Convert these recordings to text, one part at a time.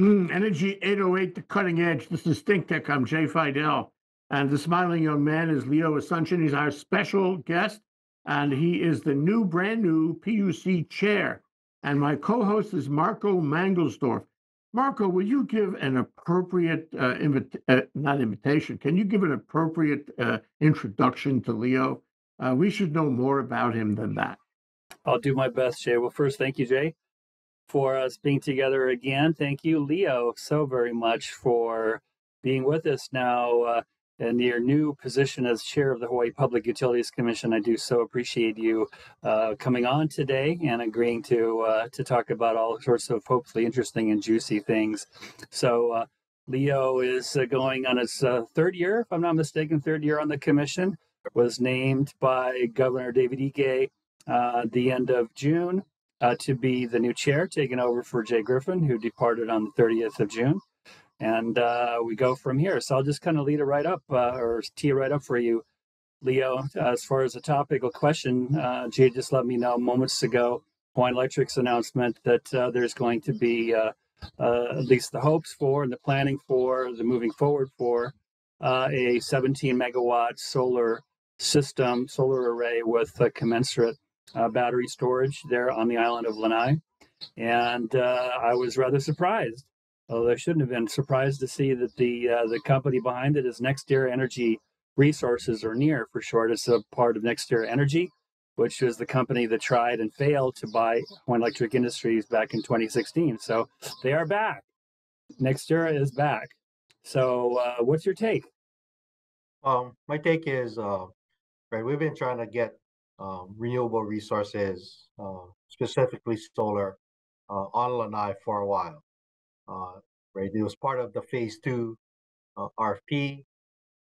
Mm, Energy 808, the cutting edge. This is Think Tech. I'm Jay Fidell. And the smiling young man is Leo Asuncion. He's our special guest, and he is the new, brand new PUC chair. And my co host is Marco Mangelsdorf. Marco, will you give an appropriate, uh, invita- uh, not invitation, can you give an appropriate uh, introduction to Leo? Uh, we should know more about him than that. I'll do my best, Jay. Well, first, thank you, Jay, for us being together again. Thank you, Leo, so very much for being with us now uh, in your new position as chair of the Hawaii Public Utilities Commission. I do so appreciate you uh, coming on today and agreeing to uh, to talk about all sorts of hopefully interesting and juicy things. So. Uh, Leo is uh, going on his uh, third year, if I'm not mistaken, third year on the commission. Was named by Governor David Ige uh, the end of June uh, to be the new chair, taking over for Jay Griffin, who departed on the 30th of June. And uh, we go from here. So I'll just kind of lead it right up uh, or tee it right up for you, Leo. as far as the topical question, uh, Jay just let me know moments ago, Hawaiian Electric's announcement that uh, there's going to be at least the hopes for and the planning for the moving forward for a 17 megawatt solar system, solar array with a commensurate uh, battery storage there on the island of Lanai. And uh, I was rather surprised, although I shouldn't have been surprised to see that the uh, the company behind it is NextEra Energy Resources, or NEAR for short. It's a part of NextEra Energy, which was the company that tried and failed to buy Hawaiian Electric Industries back in 2016. So they are back. NextEra is back. So uh, what's your take? Um, my take is, uh, right, we've been trying to get um, renewable resources, uh, specifically solar, uh, on Lanai for a while. Uh, right, it was part of the phase two uh, RFP.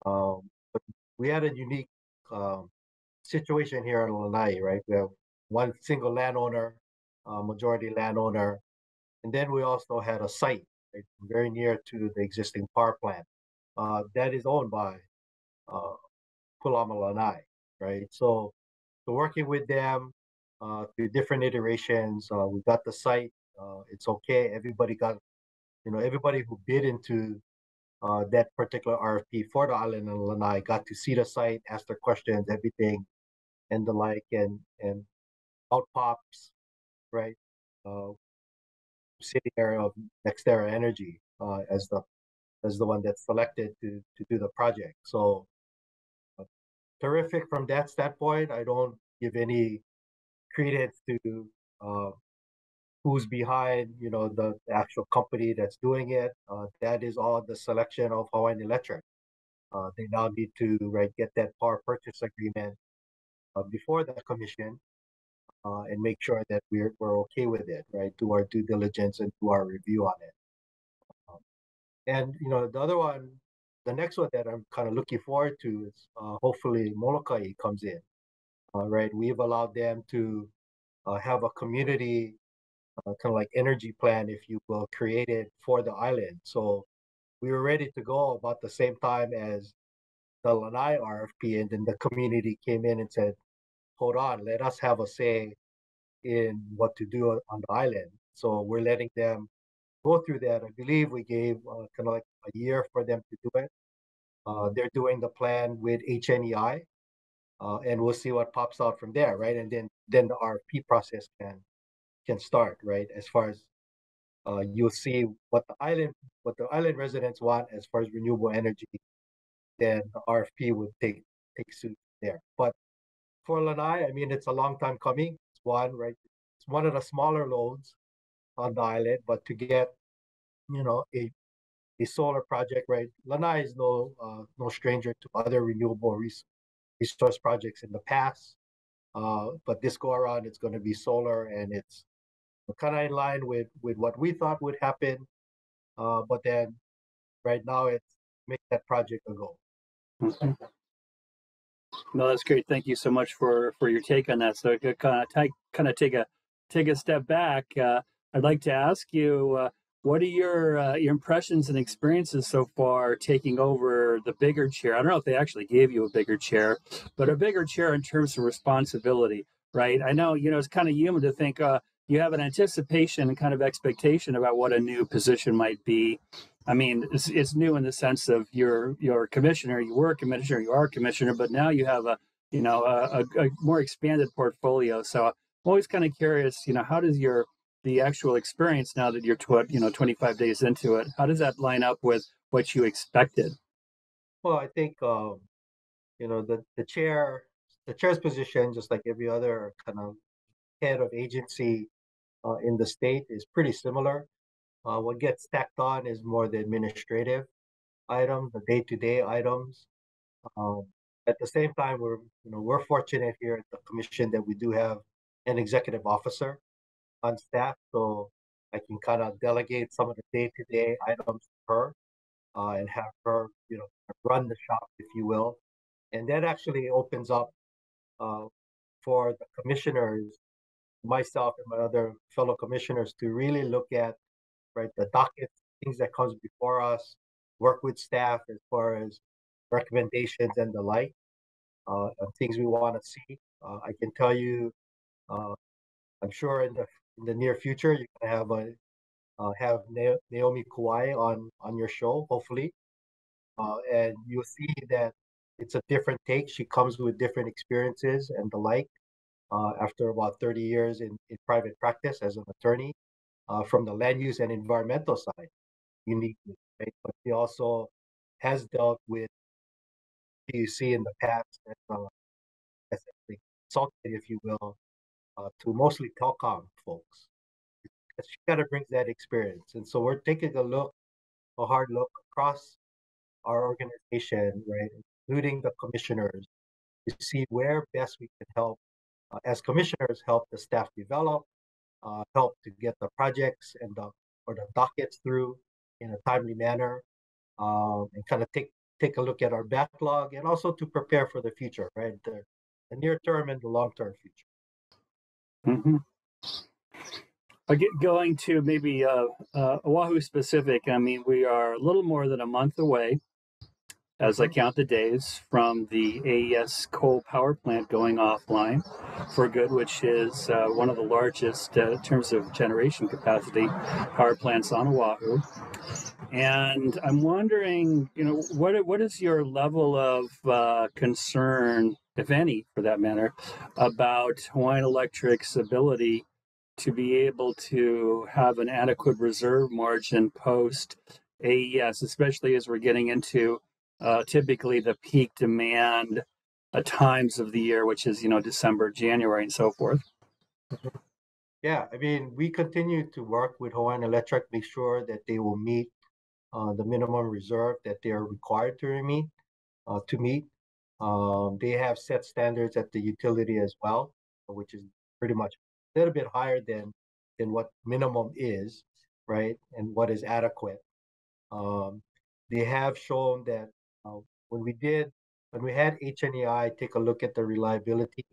Um, but we had a unique um, situation here in Lanai, right? We have one single landowner, majority landowner, and then we also had a site right, very near to the existing power plant uh, that is owned by uh, Lanai, right? So so working with them uh, through different iterations, uh, we got the site. Uh, it's okay. Everybody got, you know, everybody who bid into uh, that particular RFP for the island and Lanai got to see the site, ask their questions, everything, and the like, and and out pops, right? Uh, city area of NextEra Energy uh, as the as the one that's selected to to do the project. So terrific from that standpoint. I don't give any credence to uh, who's behind, you know, the actual company that's doing it. Uh, that is all the selection of Hawaiian Electric. Uh, they now need to right get that power purchase agreement uh, before the commission uh, and make sure that we're we're okay with it, right? Do our due diligence and do our review on it. Um, and you know, the other one the next one that I'm kind of looking forward to is uh, hopefully Molokai comes in. Uh, right, we've allowed them to uh, have a community uh, kind of like energy plan, if you will, created for the island. So we were ready to go about the same time as the Lanai RFP, and then the community came in and said, "Hold on, let us have a say in what to do on the island." So we're letting them go through that. I believe we gave uh, kind of like a year for them to do it. Uh, they're doing the plan with HNEI, uh, and we'll see what pops out from there, right? And then then the RFP process can can start, right? As far as uh, you'll see what the island what the island residents want as far as renewable energy, then the RFP would take take suit there. But for Lanai, I mean, it's a long time coming. It's one right. It's one of the smaller loads on the island, but to get you know a a solar project, right? Lanai is no uh, no stranger to other renewable resource projects in the past, uh, but this go around it's going to be solar, and it's kind of in line with with what we thought would happen, uh, but then right now it's make that project a go. Mm-hmm. No, that's great. Thank you so much for for your take on that. So kind of take kind of take a take a step back. Uh, I'd like to ask you uh, what are your uh, your impressions and experiences so far taking over the bigger chair? I don't know if they actually gave you a bigger chair, but a bigger chair in terms of responsibility, right? I know you know it's kind of human to think, uh, you have an anticipation and kind of expectation about what a new position might be. I mean, it's, it's new in the sense of you're commissioner, you were commissioner, you are commissioner, but now you have a you know a, a, a more expanded portfolio. So I'm always kind of curious, you know, how does your the actual experience now that you're tw- you know 25 days into it, how does that line up with what you expected? Well, I think um, you know the the chair the chair's position, just like every other kind of head of agency uh, in the state, is pretty similar. Uh, what gets stacked on is more the administrative items, the day-to-day items. Um, at the same time, we're you know we're fortunate here at the commission that we do have an executive officer on staff, so I can kind of delegate some of the day-to-day items to her uh, and have her you know run the shop, if you will, and that actually opens up uh, for the commissioners, myself and my other fellow commissioners, to really look at right the docket things that comes before us, work with staff as far as recommendations and the like, uh, things we want to see. Uh, I can tell you, uh, I'm sure in the in the near future you're gonna have a uh, have Naomi Kuwaye on on your show, hopefully, uh, and you'll see that it's a different take. She comes with different experiences and the like. Uh, after about 30 years in, in private practice as an attorney, uh, from the land use and environmental side, uniquely, right? But she also has dealt with PUC in the past as, as a consultant, if you will, uh, to mostly telecom folks. She kind of brings that experience, and so we're taking a look, a hard look across our organization, right, including the commissioners, to see where best we can help uh, as commissioners help the staff develop, uh, help to get the projects and the or the dockets through in a timely manner, um, and kind of take take a look at our backlog and also to prepare for the future, right? The, the near term and the long term future. Mm-hmm. Get going to maybe uh, uh, Oahu specific. I mean, we are a little more than a month away as I count the days from the AES coal power plant going offline for good, which is uh, one of the largest uh, in terms of generation capacity power plants on Oahu. And I'm wondering, you know, what what is your level of uh, concern, if any, for that matter, about Hawaiian Electric's ability to be able to have an adequate reserve margin post AES, especially as we're getting into uh, typically the peak demand uh, times of the year, which is you know December, January, and so forth. Yeah, I mean, we continue to work with Hawaiian Electric, make sure that they will meet uh, the minimum reserve that they are required to meet. Uh, to meet, um, they have set standards at the utility as well, which is pretty much a little bit higher than than what minimum is, right, and what is adequate. Um, they have shown that uh, when we did, when we had HNEI take a look at the reliability,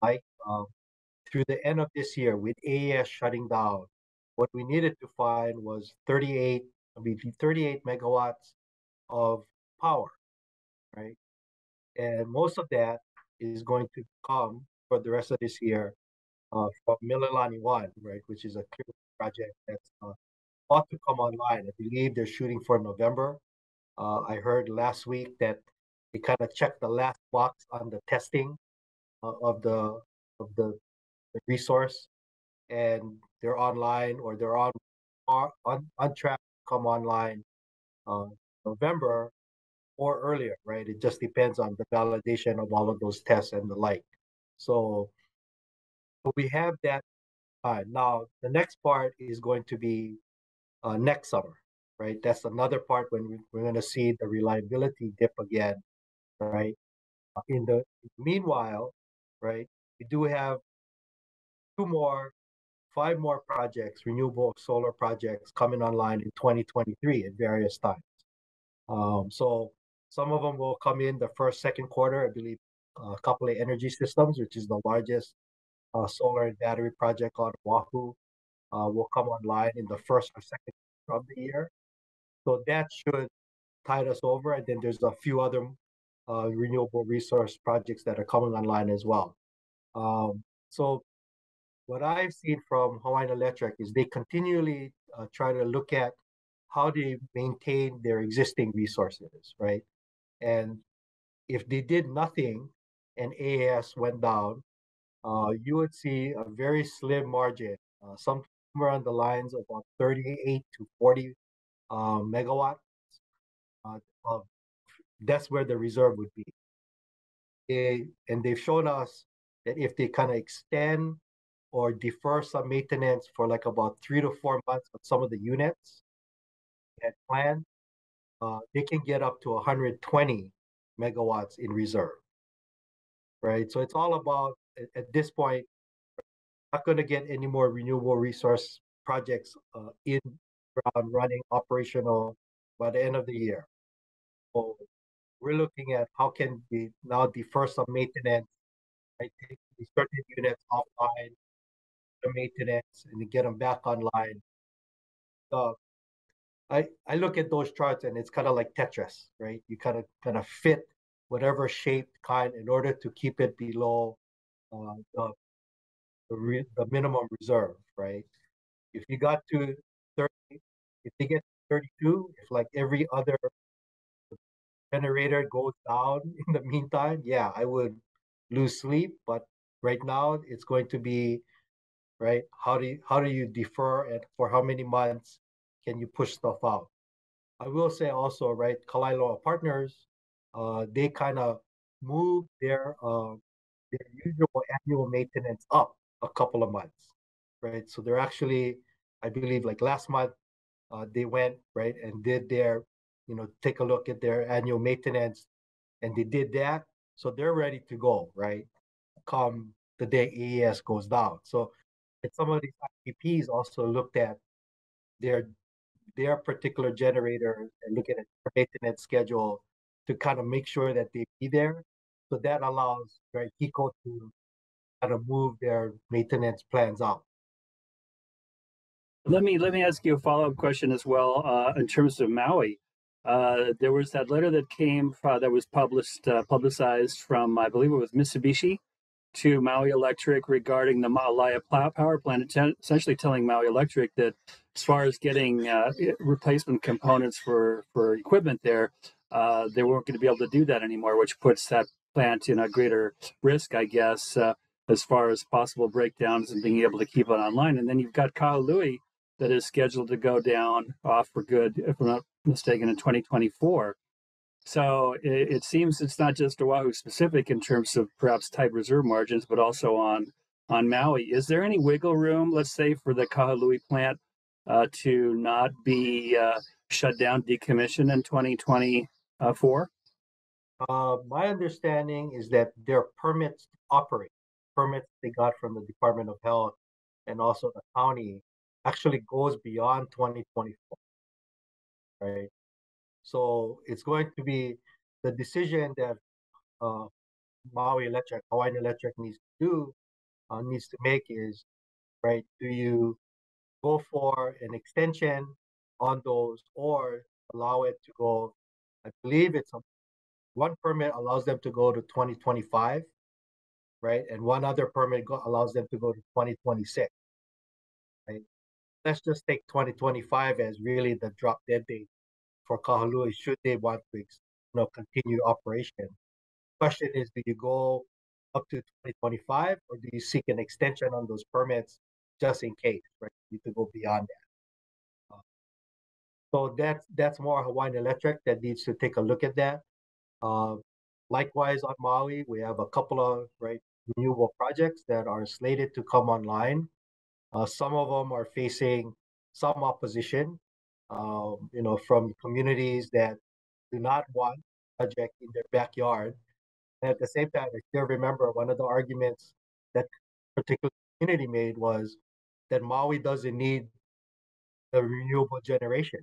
like um, through the end of this year with AES shutting down, what we needed to find was 38, I mean, 38 megawatts of power, right? And most of that is going to come for the rest of this year uh, from Mililani 1, right, which is a project that's uh, about to come online. I believe they're shooting for November. Uh, I heard last week that they kind of checked the last box on the testing uh, of the of the, the, resource, and they're online or they're on on on track to come online uh, November or earlier, right? It just depends on the validation of all of those tests and the like. So, so we have that. Uh, now the next part is going to be uh, next summer right? That's another part when we, we're going to see the reliability dip again, right? Uh, in the meanwhile, right, we do have two more, five more projects, renewable solar projects coming online in 2023 at various times. Um, so some of them will come in the first, second quarter. I believe uh, Kapolei Energy Systems, which is the largest uh, solar and battery project on Oahu, uh, will come online in the first or second of the year. So that should tide us over. And then there's a few other uh, renewable resource projects that are coming online as well. Um, so what I've seen from Hawaiian Electric is they continually uh, try to look at how they maintain their existing resources, right? And if they did nothing and AES went down, uh, you would see a very slim margin, uh, somewhere on the lines of about 38 to 40 uh, megawatts. Uh, of, that's where the reserve would be. They, and they've shown us that if they kind of extend or defer some maintenance for like about three to four months on some of the units at plan, uh, they can get up to 120 megawatts in reserve. Right. So it's all about at, at this point, not going to get any more renewable resource projects uh, in ground running operational by the end of the year. So we're looking at how can we now defer some maintenance, right? Take certain units offline, the maintenance, and get them back online. So I I look at those charts and it's kind of like Tetris, right? You kind of kind of fit whatever shape kind in order to keep it below uh, the the, re- the minimum reserve, right? If you got to 30, if they get 32, if like every other generator goes down in the meantime, yeah, I would lose sleep. But right now, it's going to be right. How do you how do you defer and for how many months can you push stuff out? I will say also, right, Kalaeloa Partners, uh, they kind of move their uh, their usual annual maintenance up a couple of months, right? So they're actually, I believe, like last month, uh, they went right and did their, you know, take a look at their annual maintenance, and they did that, so they're ready to go, right? Come the day AES goes down. So some of these IPPs also looked at their their particular generator and look at their maintenance schedule to kind of make sure that they be there. So that allows right HECO to kind of move their maintenance plans out. Let me let me ask you a follow up question as well uh, in terms of Maui. Uh, there was that letter that came uh, that was published uh, publicized from I believe it was Mitsubishi to Maui Electric regarding the Maalaea power plant, essentially telling Maui Electric that as far as getting uh, replacement components for for equipment there, uh, they weren't going to be able to do that anymore, which puts that plant in a greater risk, I guess, as far as possible breakdowns and being able to keep it online. And then you've got Kyle Kahului that is scheduled to go down off for good, if I'm not mistaken, in 2024. So it, it seems it's not just Oahu specific in terms of perhaps tight reserve margins, but also on on Maui. Is there any wiggle room, let's say, for the Kahului plant uh, to not be uh, shut down, decommissioned in 2024? Uh, my understanding is that their permits operate, permits they got from the Department of Health and also the county, actually goes beyond 2024. Right. So it's going to be the decision that uh, Maui Electric, Hawaiian Electric needs to do, uh, needs to make is, right, do you go for an extension on those or allow it to go, I believe it's a one permit allows them to go to 2025, right? And one other permit go, allows them to go to 2026, right? Let's just take 2025 as really the drop dead date for Kahului should they want to you know, continue operation. Question is, do you go up to 2025 or do you seek an extension on those permits just in case, right? You to go beyond that. Uh, so that's that's more Hawaiian Electric that needs to take a look at that. Uh, likewise, on Maui, we have a couple of right renewable projects that are slated to come online. Uh, some of them are facing some opposition, um, you know, from communities that do not want project in their backyard. And at the same time, I still remember one of the arguments that particular community made was that Maui doesn't need the renewable generation,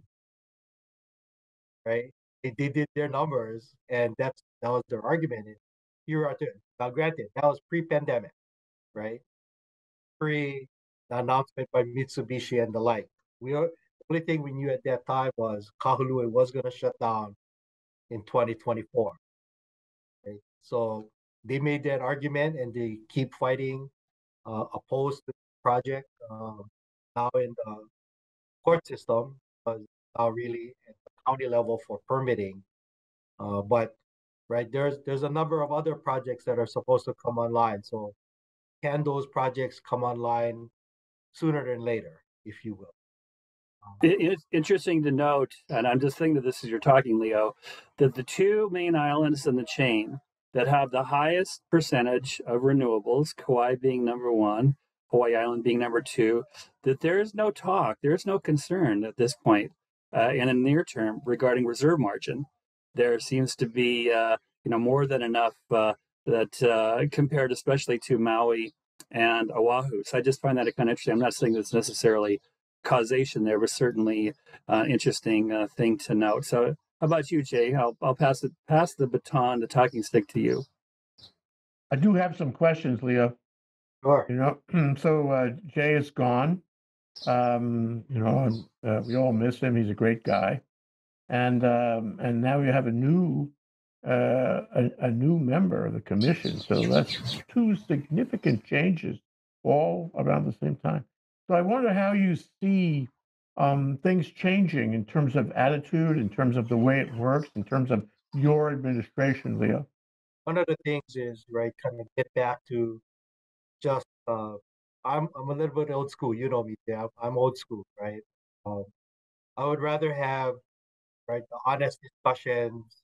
right? they, did their numbers, and that's that was their argument. And here are two. Now, granted, that was pre-pandemic, right? Pre announcement by Mitsubishi and the like. We are the only thing we knew at that time was Kahului was going to shut down in 2024. Right? So they made that argument, and they keep fighting, uh, opposed to project um, now in the court system, uh, now really at the county level for permitting. Uh, but right there's there's a number of other projects that are supposed to come online. So can those projects come online sooner than later, if you will? Um, it's interesting to note, and I'm just thinking of this as you're talking, Leo, that the two main islands in the chain that have the highest percentage of renewables, Kauai being number one, Hawaii Island being number two, that there is no talk, there is no concern at this point uh, in the near term regarding reserve margin. There seems to be, uh, you know, more than enough uh, that uh, compared, especially to Maui and Oahu. So I just find that kind of interesting. I'm not saying that's necessarily causation there, but certainly uh, interesting uh, thing to note. So, how about you, Jay? I'll, I'll pass it pass the baton, the talking stick to you. I do have some questions, Leo. Sure. You know, so uh, Jay is gone. Um, you know, and uh, we all miss him. He's a great guy, and um, and now we have a new uh, a, a new member of the commission. So that's two significant changes all around the same time. So I wonder how you see um, things changing in terms of attitude, in terms of the way it works, in terms of your administration, Leo. one of the things is right kind of get back to just uh i'm i'm a little bit old school you know me yeah i'm old school right um i would rather have right the honest discussions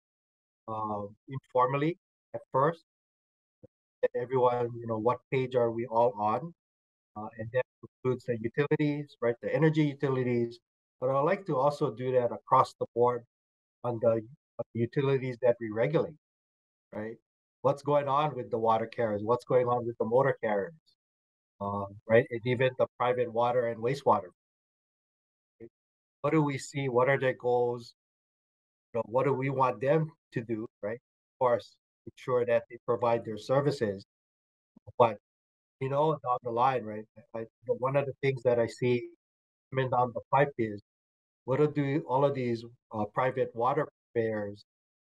um informally at first everyone you know what page are we all on uh, and that includes the utilities right the energy utilities but i like to also do that across the board on the, utilities that we regulate right what's going on with the water carriers, what's going on with the motor carriers, um, right? And even the private water and wastewater. What do we see? What are their goals? Know, what do we want them to do, right? Of course, ensure that they provide their services. But you know, down the line, right? I, one of the things that I see coming down the pipe is what do all of these uh, private water payers,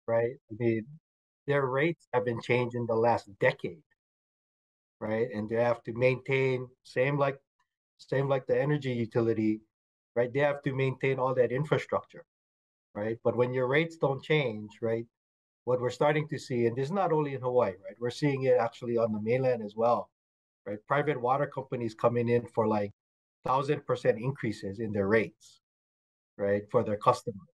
right? I mean, their rates have been changed in the last decade right and they have to maintain same like same like the energy utility right they have to maintain all that infrastructure right? But when your rates don't change right what we're starting to see and this is not only in hawaii right we're seeing it actually on the mainland as well right? Private water companies coming in for like thousand percent increases in their rates right for their customers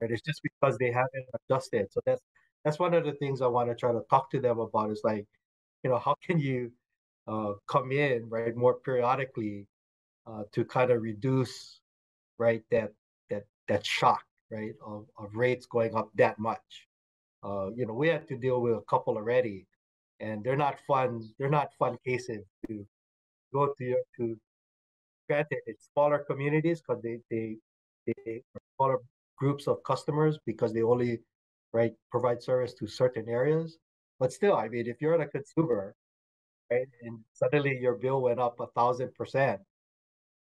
right? It's just because they haven't adjusted. So that's that's one of the things I want to try to talk to them about is like, you know, how can you uh, come in right more periodically uh, to kind of reduce right that that that shock right of, of rates going up that much. Uh, you know, we had to deal with a couple already, and they're not fun. They're not fun cases to go to your to. Granted, it's smaller communities because they they they are smaller groups of customers because they only right, provide service to certain areas. But still, I mean, if you're a consumer, right, and suddenly your bill went up a thousand percent,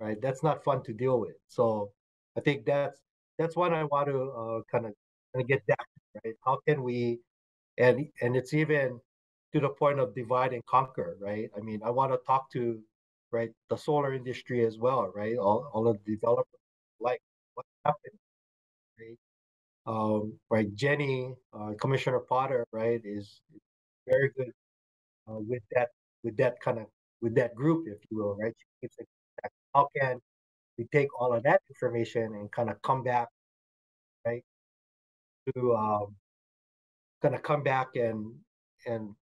right, that's not fun to deal with. So I think that's that's what I want to kind of kind of get back, right? How can we, and and it's even to the point of divide and conquer, right? I mean, I want to talk to, right, the solar industry as well, right? All all of the developers, like what happened, right? um, right? Jenny, uh, Commissioner Potter, right, is very good uh, with that with that kind of with that group, if you will, right? She keeps it. How can we take all of that information and kind of come back, right? To um, kind of come back and and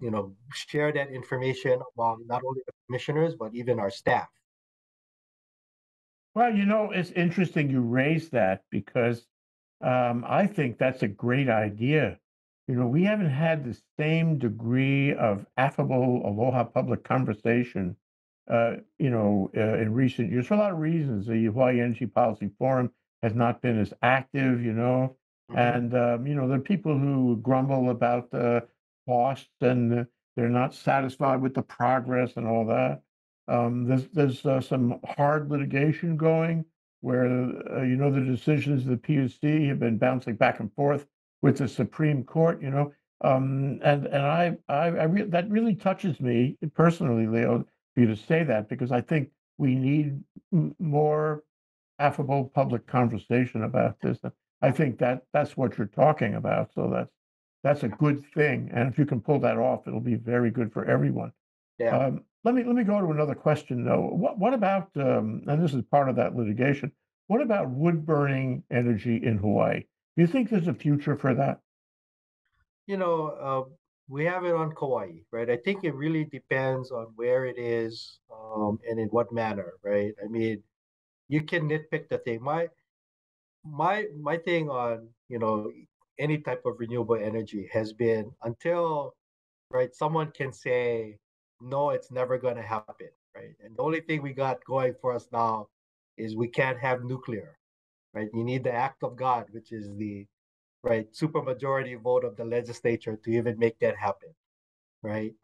you know share that information among not only the commissioners but even our staff. Well, you know, it's interesting you raised that because um, I think that's a great idea. You know, we haven't had the same degree of affable aloha public conversation, uh, you know, uh, in recent years for a lot of reasons. The Hawaii Energy Policy Forum has not been as active, you know, Mhm. and um, you know, there are people who grumble about the costs and they're not satisfied with the progress and all that. Um, there's there's uh, some hard litigation going where uh, you know the decisions of the PUC have been bouncing back and forth with the Supreme Court. You know, um, and and I I, I re- that really touches me personally, Leo, you to say that because I think we need m- more affable public conversation about this. I think that that's what you're talking about. So that's that's a good thing. And if you can pull that off, it'll be very good for everyone. Yeah. Um, let me let me go to another question though. What what about um, and this is part of that litigation? What about wood burning energy in Hawaii? Do you think there's a future for that? You know, uh, we have it on Kauai, right? I think it really depends on where it is um, and in what manner, right? I mean, you can nitpick the thing. My my my thing on you know any type of renewable energy has been until right someone can say no, it's never going to happen, right? And the only thing we got going for us now is we can't have nuclear, right? You need the act of God, which is the right supermajority vote of the legislature to even make that happen, right?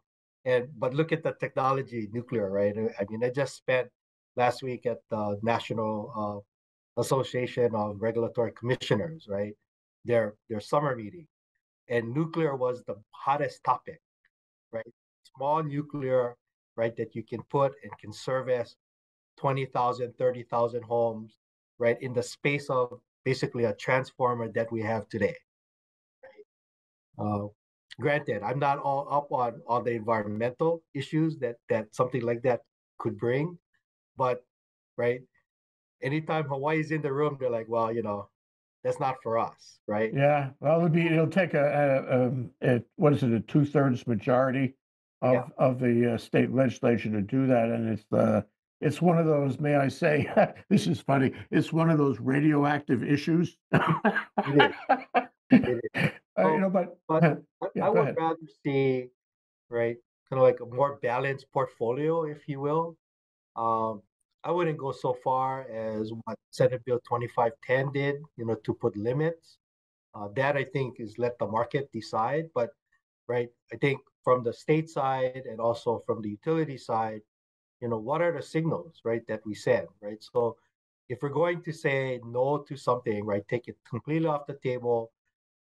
And but look at the technology, nuclear, right? I mean, I just spent last week at the National uh, Association of Regulatory Commissioners, right? Their their summer meeting, and nuclear was the hottest topic, right? Small nuclear, right, that you can put and can service 20,000, 30,000 homes, right, in the space of basically a transformer that we have today. Right? Uh, granted, I'm not all up on all the environmental issues that that something like that could bring, but right, anytime Hawaii's in the room, they're like, well, you know, that's not for us, right? Yeah, well, it'll be it'll take a, a, um, a what is it a two thirds majority of Yeah. of the uh, state legislature to do that, and it's the it's one of those. May I say, this is funny. It's one of those radioactive issues. It It is. Uh, you know, but but- I, Yeah, I would ahead. rather see, right, kind of like a more balanced portfolio, if you will. Um, I wouldn't go so far as what Senate Bill 2510 did, you know, to put limits. Uh, that I think is let the market decide. But, right, I think from the state side and also from the utility side, you know, what are the signals, right, that we send, right? So if we're going to say no to something, right, take it completely off the table,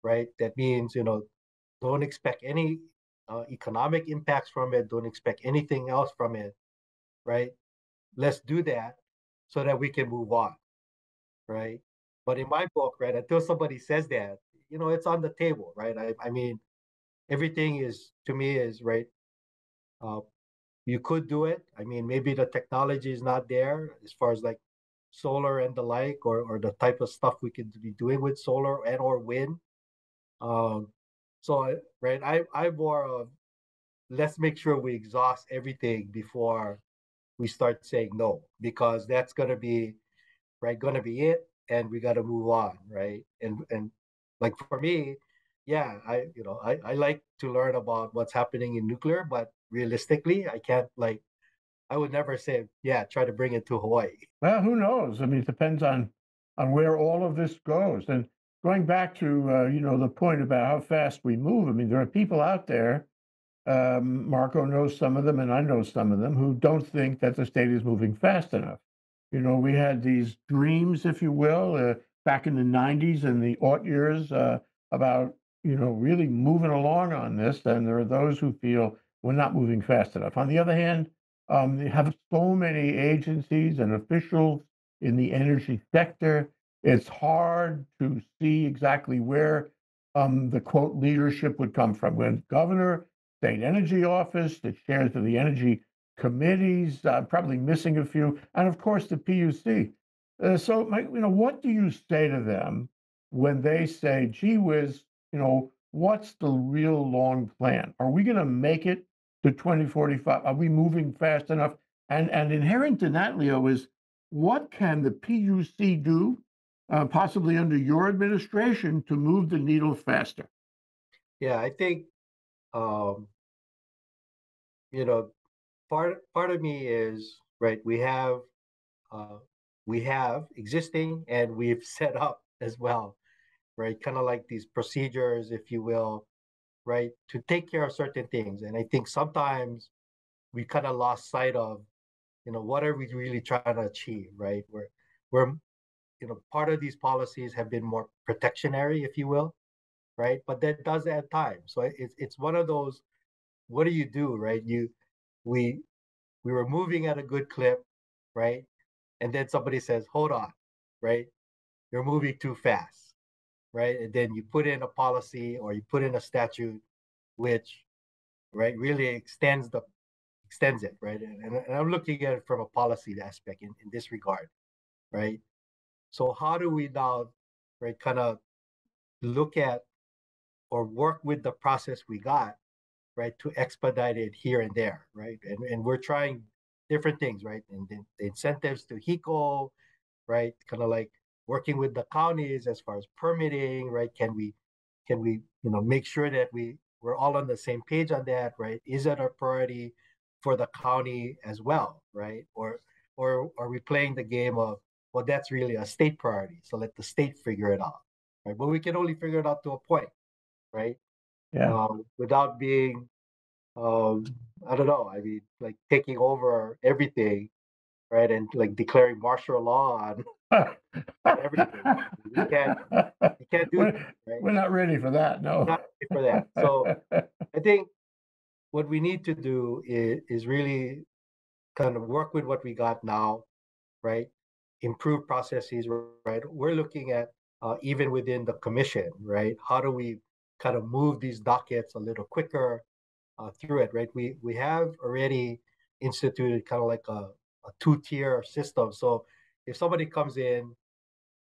right? That means, you know, don't expect any uh, economic impacts from it. Don't expect anything else from it, right? Let's do that so that we can move on, right? But in my book, right, until somebody says that, you know, it's on the table, right? I, I mean, everything is to me is right. Uh, you could do it. I mean, maybe the technology is not there as far as like solar and the like, or or the type of stuff we could be doing with solar and or wind. Um, so right, I I'm more of let's make sure we exhaust everything before we start saying no, because that's gonna be right, gonna be it, and we gotta move on, right? And and like for me, yeah, I you know I I like to learn about what's happening in nuclear, but realistically, I can't like I would never say yeah, try to bring it to Hawaii. Well, who knows? I mean, it depends on on where all of this goes. And going back to uh, you know the point about how fast we move. I mean, there are people out there. Um, Marco knows some of them, and I know some of them who don't think that the state is moving fast enough. You know, we had these dreams, if you will, uh, back in the '90s and the aught years uh, about you know really moving along on this, then there are those who feel we're not moving fast enough. On the other hand, um, they have so many agencies and officials in the energy sector. It's hard to see exactly where um, the quote leadership would come from. When governor, state energy office, the chairs of the energy committees, uh, probably missing a few, and of course the PUC. Uh, so, my, you know, what do you say to them when they say, "Gee whiz, you know, what's the real long plan? Are we going to make it to 2045? Are we moving fast enough?" And and inherent in that, Leo, is what can the PUC do, uh, possibly under your administration, to move the needle faster? Yeah, I think um, you know, part part of me is right. We have uh, we have existing and we've set up as well, right? Kind of like these procedures, if you will, right, to take care of certain things. And I think sometimes we kind of lost sight of, you know, what are we really trying to achieve, right? We're we're you know, part of these policies have been more protectionary, if you will, right? But that does add time. So it's it's one of those. What do you do, right? You we we were moving at a good clip, right? And then somebody says, hold on, right? You're moving too fast, right? And then you put in a policy or you put in a statute which, right, really extends the extends it, right? And, and I'm looking at it from a policy aspect in, in this regard, right? So how do we now, right, kind of look at or work with the process we got, right, to expedite it here and there, right? And, and we're trying different things, right? And the, the incentives to HECO, right? Kind of like working with the counties as far as permitting, right? Can we, can we, you know, make sure that we we're all on the same page on that, right? Is it a priority for the county as well, right? Or or are we playing the game of well, that's really a state priority, so let the state figure it out, right? But we can only figure it out to a point, right? Yeah. Um, without being, um, I don't know. I mean, like taking over everything, right? And like declaring martial law on everything. You can't, you can't do We're, that, right? we're not ready for that, no. Not ready for that. So I think what we need to do is, is really kind of work with what we got now, right? Improve processes, right? We're looking at uh, even within the commission, right? How do we kind of move these dockets a little quicker uh, through it, right? We we have already instituted kind of like a, a two tier system. So if somebody comes in,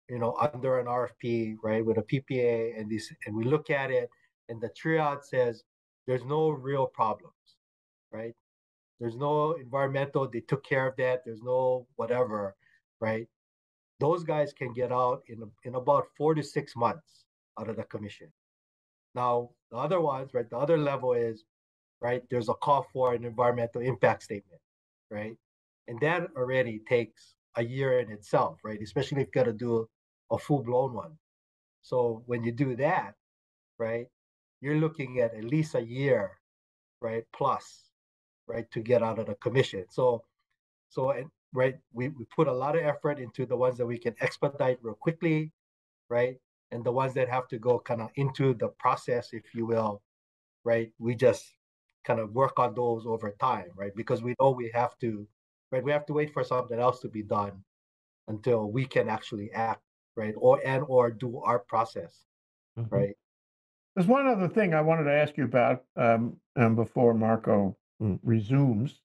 you know, under an RFP, right, with a PPA, and this, and we look at it, and the triad says there's no real problems, right? There's no environmental, they took care of that. There's no whatever, right? Those guys can get out in, in about four to six months out of the commission. Now, the other ones, right? The other level is, right? There's a call for an environmental impact statement, right? And that already takes a year in itself, right? Especially if you've got to do a full blown one. So when you do that, right, you're looking at at least a year, right, plus, right, to get out of the commission. So, so and right, we, we put a lot of effort into the ones that we can expedite real quickly, right, and the ones that have to go kind of into the process, if you will, right. We just kind of work on those over time, right, because we know we have to, right, we have to wait for something else to be done until we can actually act, right, or and or do our process, Mhm. right. There's one other thing I wanted to ask you about um, um, before Marco mm, resumes,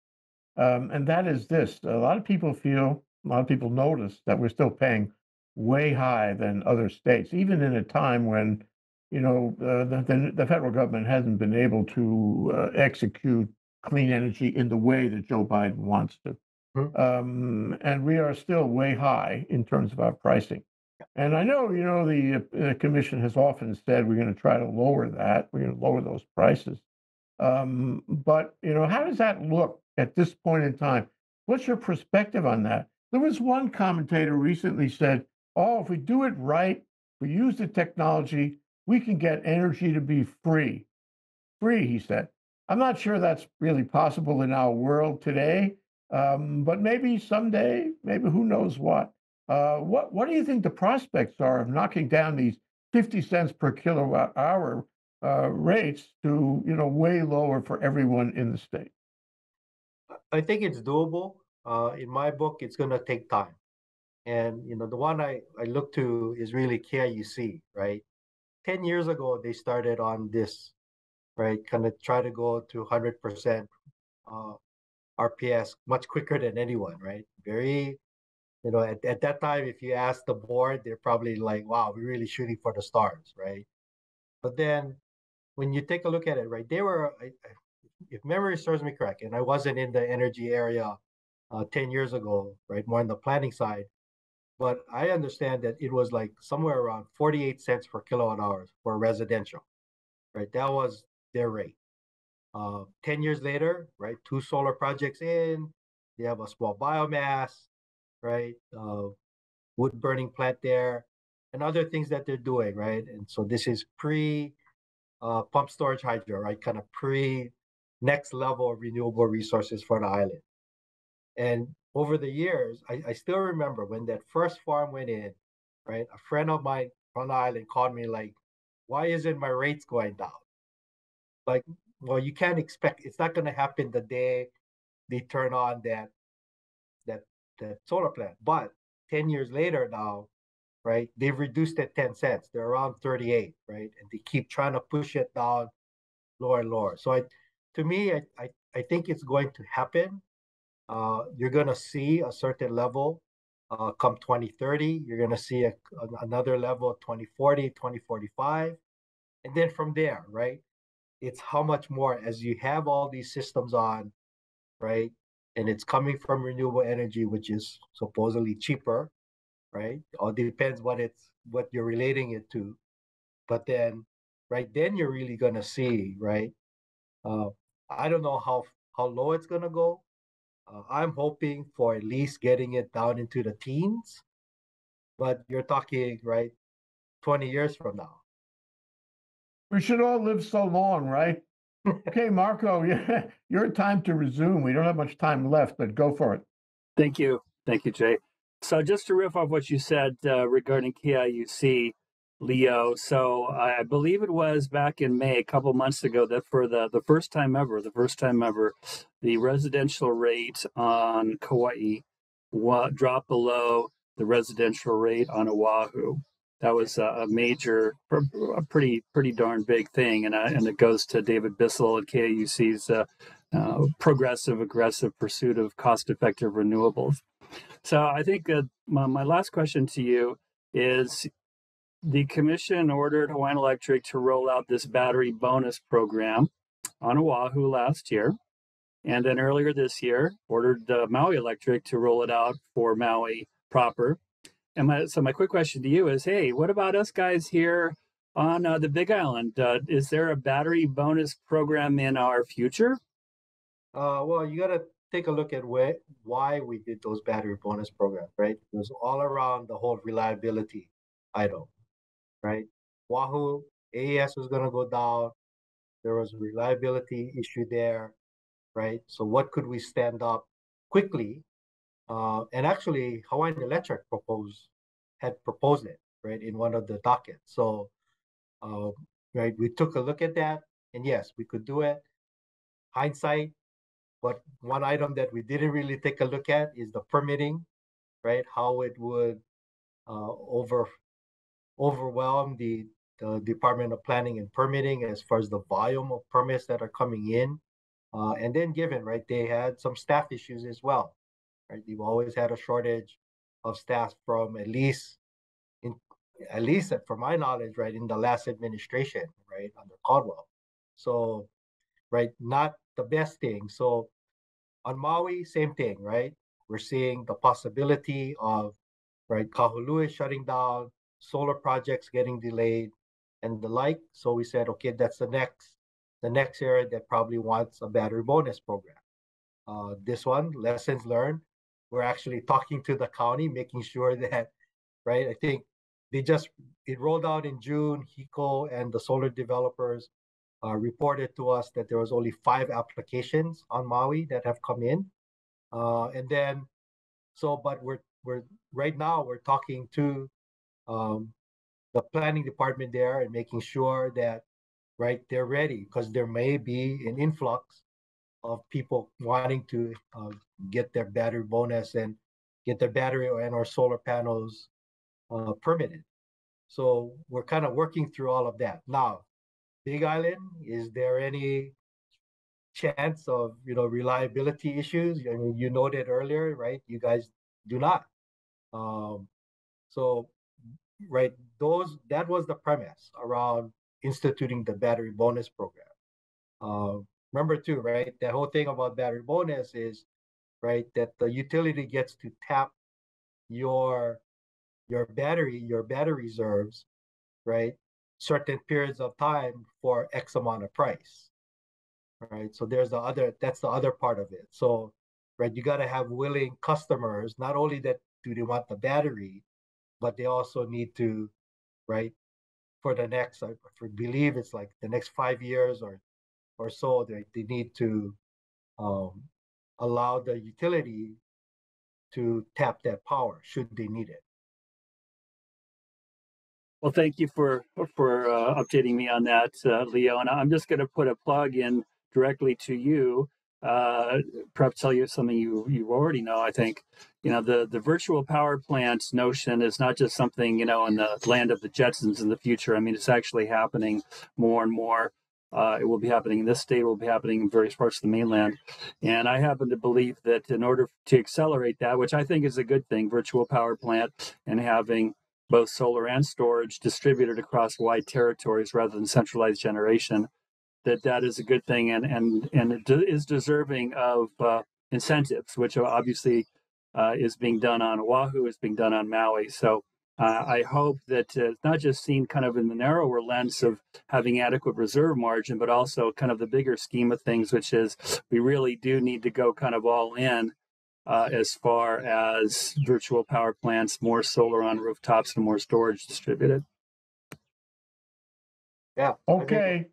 um, and that is this: a lot of people feel, a lot of people notice that we're still paying way high than other states, even in a time when you know uh, the, the the federal government hasn't been able to uh, execute clean energy in the way that Joe Biden wants to. Um, and we are still way high in terms of our pricing. And I know, you know, the, uh, the commission has often said we're going to try to lower that. We're going to lower those prices. Um, but you know, how does that look at this point in time? What's your perspective on that? There was one commentator recently said, "Oh, if we do it right, we use the technology, we can get energy to be free." Free, he said. I'm not sure that's really possible in our world today, um, but maybe someday, maybe who knows what. Uh, what what do you think the prospects are of knocking down these 50 cents per kilowatt hour uh, rates to you know way lower for everyone in the state? I think it's doable. Uh, in my book, it's going to take time. And, you know, the one I, I look to is really KIUC, right? 10 years ago, they started on this, right? Kind of try to go to 100% uh, RPS much quicker than anyone, right? Very, you know, at, at that time, if you ask the board, they're probably like, wow, we're really shooting for the stars, right? But then when you take a look at it, right, they were, if memory serves me correct, and I wasn't in the energy area uh, 10 years ago, right, more on the planning side, but I understand that it was like somewhere around 48 cents per kilowatt hours for residential, right? That was their rate. Uh, 10 years later, right, two solar projects in, they have a small biomass, right, uh, wood burning plant there, and other things that they're doing, right? And so this is pre uh, pump storage hydro, right? Kind of pre next level of renewable resources for the island. And over the years, I, I still remember when that first farm went in, right? A friend of mine from the island called me like, why isn't my rates going down? Like, well, you can't expect it's not gonna happen the day they turn on that that that solar plant. But 10 years later now, right, they've reduced it 10 cents. They're around 38, right? And they keep trying to push it down lower and lower. So I to me, I I, I think it's going to happen. Uh, you're gonna see a certain level uh, come 2030. You're gonna see a, a- another level 2040, 2045. And then from there, right? It's how much more as you have all these systems on, right? And it's coming from renewable energy, which is supposedly cheaper, right? All depends what it's what you're relating it to. But then, right then you're really gonna see, right? Uh, I don't know how how low it's gonna go. Uh, I'm hoping for at least getting it down into the teens, but you're talking right, 20 years from now. We should all live so long, right? Okay, Marco, yeah, your time to resume. We don't have much time left, but go for it. Thank you. Thank you, Jay. So just to riff off what you said uh, regarding KIUC, Leo. So I believe it was back in May, a couple months ago, that for the, the first time ever, the first time ever, the residential rate on Kauai wa- dropped below the residential rate on Oahu. That was a, major, a pretty, pretty darn big thing, and uh, and it goes to David Bissell at KIUC's uh, uh, progressive, aggressive pursuit of cost-effective renewables. So I think my, my last question to you is the commission ordered Hawaiian Electric to roll out this battery bonus program on Oahu last year. And then earlier this year, ordered uh, Maui Electric to roll it out for Maui proper. And my, so my quick question to you is, hey, what about us guys here on uh, the Big Island? Uh, is there a battery bonus program in our future? Uh, well, you gotta take a look at where why we did those battery bonus programs, right? It was all around the whole reliability item, right? Oahu AES was gonna go down. There was a reliability issue there, right? So what could we stand up quickly? Uh, and actually, Hawaiian Electric proposed had proposed it, right, in one of the dockets. So, um, right, we took a look at that, and yes, we could do it. Hindsight, but one item that we didn't really take a look at is the permitting, right? How it would uh, over overwhelm the, the Department of Planning and Permitting as far as the volume of permits that are coming in. Uh, and then given, right, they had some staff issues as well, right? They've always had a shortage of staff from at least in at least from my knowledge, right, in the last administration, right, under Caldwell. So, right, not the best thing. So on Maui, same thing, right? We're seeing the possibility of right Kahului shutting down, solar projects getting delayed, and the like. So we said, okay, that's the next the next area that probably wants a battery bonus program. Uh, this one, lessons learned. We're actually talking to the county, making sure that, right? I think they just it rolled out in June. HECO and the solar developers uh, reported to us that there was only five applications on Maui that have come in, uh, and then so but we're we're right now we're talking to um, the planning department there and making sure that right they're ready because there may be an influx of people wanting to uh, get their battery bonus and get their battery and or solar panels uh, permitted. So we're kind of working through all of that now. Big Island, is there any chance of you know reliability issues? I mean, you noted earlier, right? You guys do not. Um, so, right, those that was the premise around instituting the battery bonus program. Uh, remember too, right? The whole thing about battery bonus is, right, that the utility gets to tap your your battery, your battery reserves, right? certain periods of time for X amount of price. Right. So there's the other that's the other part of it. So right, you gotta have willing customers, not only that do they want the battery, but they also need to, right, for the next I believe it's like the next five years or or so, they, they need to um, allow the utility to tap that power should they need it. Well, thank you for for uh, updating me on that, uh, Leo. And I'm just going to put a plug in directly to you. uh, perhaps tell you something you you already know. I think you know the the virtual power plant notion is not just something you know in the land of the Jetsons in the future. I mean, it's actually happening more and more. Uh, it will be happening in this state. It will be happening in various parts of the mainland, and I happen to believe that in order to accelerate that, which I think is a good thing, virtual power plant and having both solar and storage distributed across wide territories rather than centralized generation that that is a good thing and and and it is deserving of uh, incentives, which obviously uh, is being done on Oahu, is being done on Maui. So uh, I hope that uh, it's not just seen kind of in the narrower lens of having adequate reserve margin, but also kind of the bigger scheme of things, which is we really do need to go kind of all in. Uh, as far as virtual power plants, more solar on rooftops, and more storage distributed. Yeah. Okay.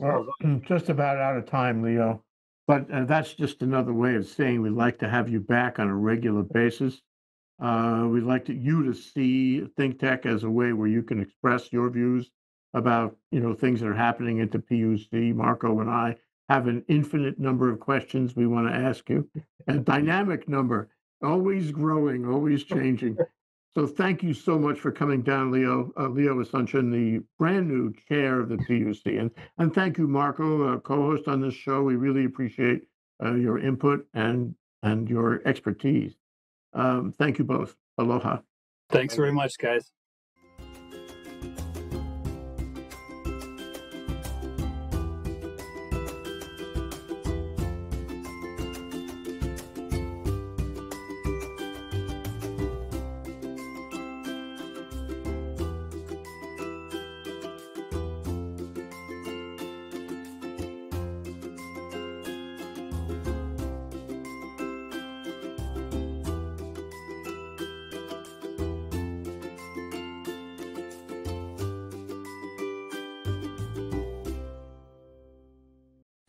We're just about out of time, Leo. But uh, that's just another way of saying we'd like to have you back on a regular basis. Uh, we'd like to, you to see Think Tech as a way where you can express your views about, you know, things that are happening at the PUC. Marco and I have an infinite number of questions we want to ask you, a dynamic number, always growing, always changing. So thank you so much for coming down, Leo. Uh, Leo Asuncion, the brand new chair of the PUC, and and thank you, Marco, uh, co-host on this show. We really appreciate uh, your input and and your expertise. Um, thank you both. Aloha. Thanks very much, guys.